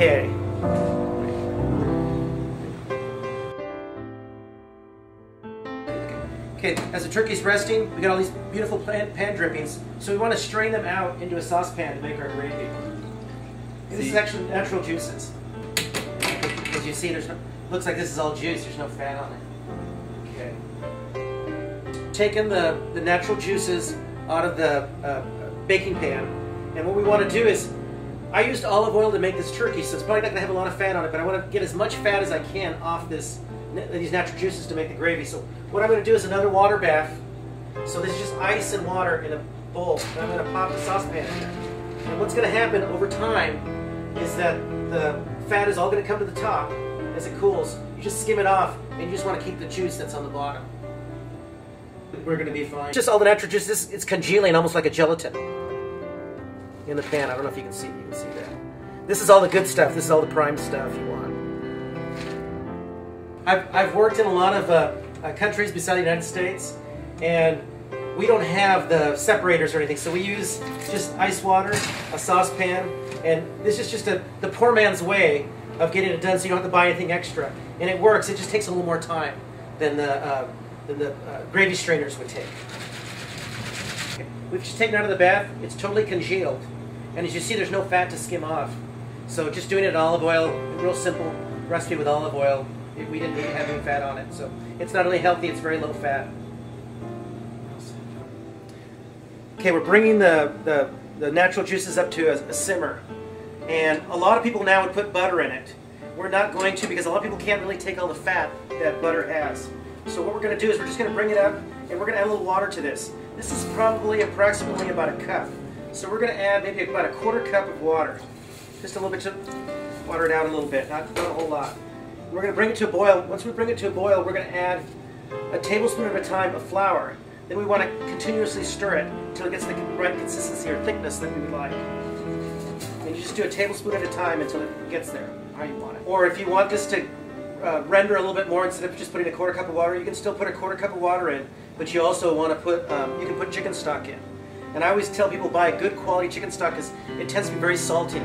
Okay. Okay, as the turkey's resting, we got all these beautiful pan, pan drippings, so we want to strain them out into a saucepan to make our gravy. And this is actually natural juices. As you see, there's no, looks like this is all juice. There's no fat on it. Okay. Taking the, the natural juices out of the uh, baking pan, and what we want to do is, I used olive oil to make this turkey, so it's probably not going to have a lot of fat on it, but I want to get as much fat as I can off this these natural juices to make the gravy. So what I'm going to do is another water bath. So this is just ice and water in a bowl. And I'm going to pop the saucepan in there. And what's going to happen over time is that the fat is all going to come to the top as it cools. You just skim it off, and you just want to keep the juice that's on the bottom. We're going to be fine. Just all the natural juice. This it's congealing almost like a gelatin in the pan. I don't know if you can see. You can see that. This is all the good stuff. This is all the prime stuff you want. I've, I've worked in a lot of uh, uh, countries beside the United States, and we don't have the separators or anything, so we use just ice water, a saucepan, and this is just a, the poor man's way of getting it done so you don't have to buy anything extra. And it works, it just takes a little more time than the, uh, than the uh, gravy strainers would take. We've just taken out of the bath, it's totally congealed, and as you see there's no fat to skim off. So just doing it in olive oil, real simple recipe with olive oil, it- we didn't really have any fat on it, so it's not only healthy, it's very low fat. Okay, we're bringing the, the, the natural juices up to a, a simmer. And a lot of people now would put butter in it. We're not going to because a lot of people can't really take all the fat that butter has. So what we're going to do is we're just going to bring it up and we're going to add a little water to this. This is probably approximately about a cup. So we're going to add maybe about a quarter cup of water. Just a little bit to water it out a little bit, not, not a whole lot. We're going to bring it to a boil. Once we bring it to a boil, we're going to add a tablespoon at a time of flour. Then we want to continuously stir it until it gets the right consistency or thickness that we would like. And you just do a tablespoon at a time until it gets there, how you want it. Or if you want this to uh, render a little bit more, instead of just putting a quarter cup of water, you can still put a quarter cup of water in, but you also want to put, um, you can put chicken stock in. And I always tell people buy a good quality chicken stock because it tends to be very salty.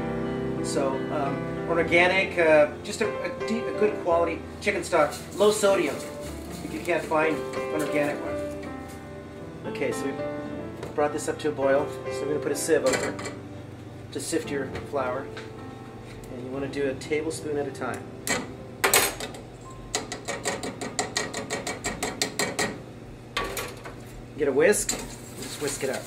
So, um, an organic, uh, just a, a, deep, a good quality chicken stock, low sodium, if you can't find an organic one. Okay, so we brought this up to a boil. So we're to put a sieve over to sift your flour. And you want to do a tablespoon at a time. Get a whisk, just whisk it up.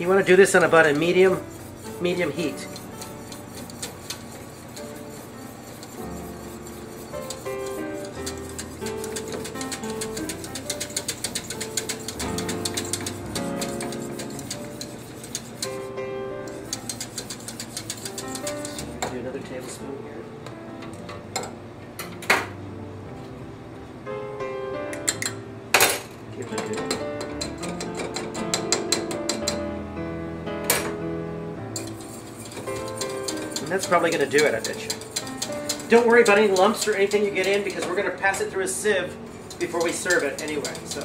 You want to do this on about a medium, medium heat. Tablespoon here. Okay, we're good. And that's probably going to do it, I bet you. Don't worry about any lumps or anything you get in because we're going to pass it through a sieve before we serve it anyway. So,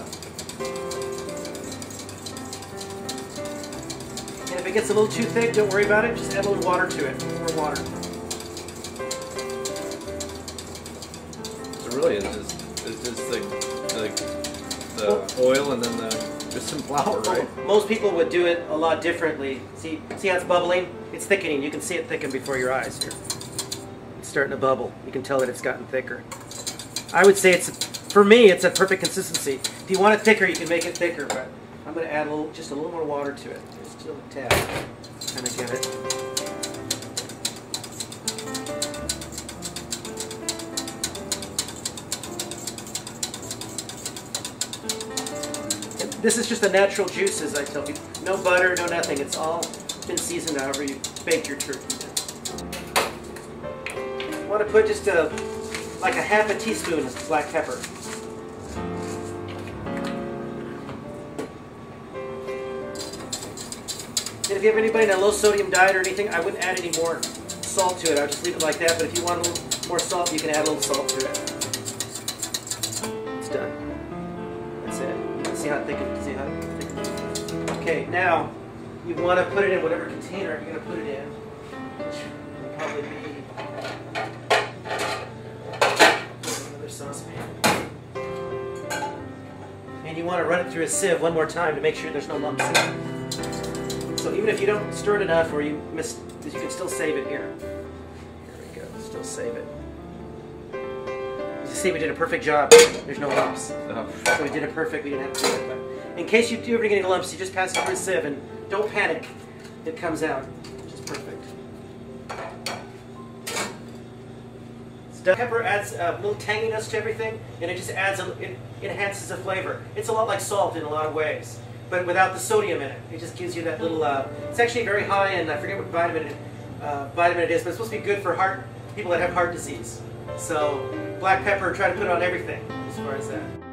And if it gets a little too thick, don't worry about it. Just add a little water to it. More water. Really, it's just it's just the the, the oil and then the just some flour, right? Most people would do it a lot differently. See, see how it's bubbling? It's thickening. You can see it thicken before your eyes here. It's starting to bubble. You can tell that it's gotten thicker. I would say it's, for me, it's a perfect consistency. If you want it thicker, you can make it thicker, but I'm going to add a little, just a little more water to it. Just a little tad. Kind of get it. This is just the natural juices, I tell you. No butter, no nothing. It's all been seasoned however you bake your turkey. You want to put just a, like a half a teaspoon of black pepper. And if you have anybody on a low sodium diet or anything, I wouldn't add any more salt to it. I'll just leave it like that, but if you want a little more salt, you can add a little salt to it. See how thick it see how thick it is? Okay, now you want to put it in whatever container you're going to put it in. Which will probably be another saucepan. And you want to run it through a sieve one more time to make sure there's no lumps in it. So even if you don't stir it enough or you miss, you can still save it here. Here we go, still save it. You see we did a perfect job. There's no lumps. Oh, So we did it perfect, we didn't have to do it. But in case you do ever get any lumps, you just pass it through a sieve and don't panic. It comes out, which is perfect. Pepper adds a little tanginess to everything, and it just adds a, it enhances the flavor. It's a lot like salt in a lot of ways, but without the sodium in it. It just gives you that little. Uh, it's actually very high in I forget what vitamin it, uh, vitamin it is, but it's supposed to be good for heart people that have heart disease. So black pepper, try to put on everything as far as that.